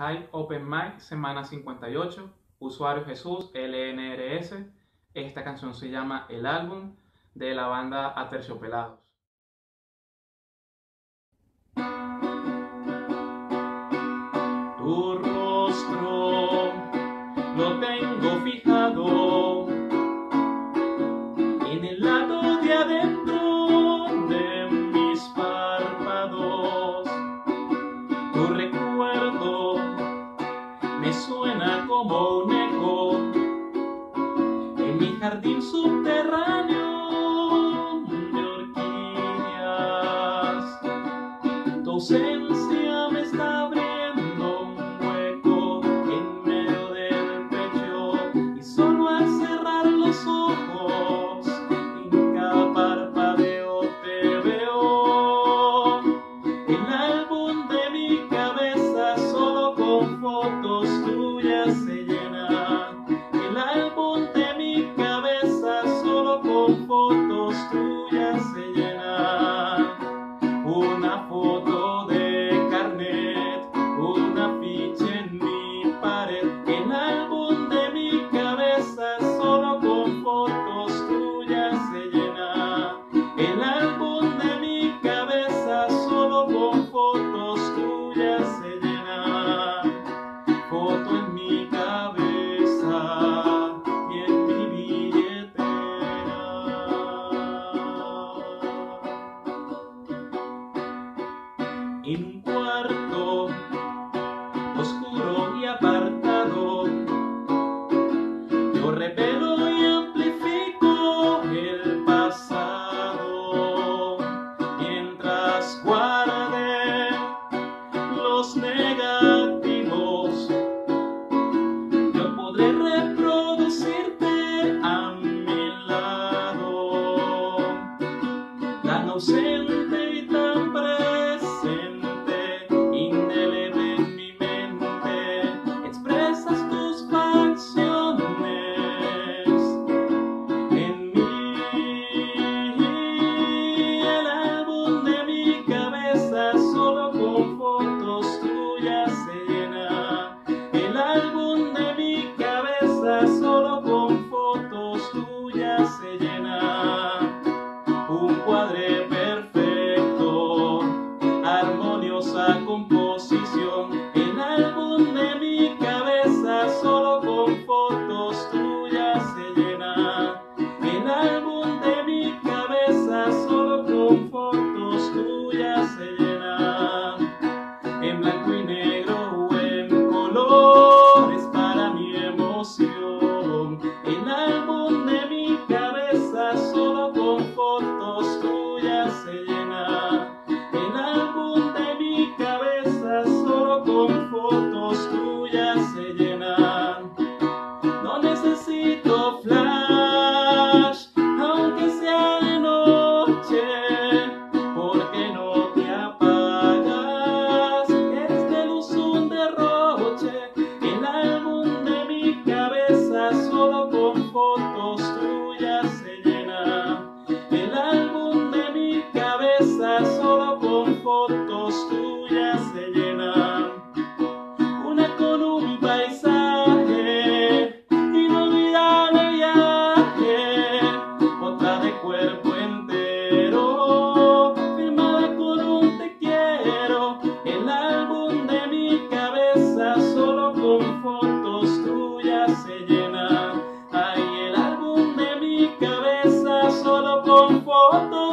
High Open Mic, semana 58, usuario Jesús, LNRS. Esta canción se llama El álbum de la banda Aterciopelados. me suena como un eco en mi jardín subterráneo de orquídeas. oscuro y apartado. Yo revelo y amplifico el pasado mientras guarde los negativos. Yo podré reproducirte a mi lado. La no sé Papa.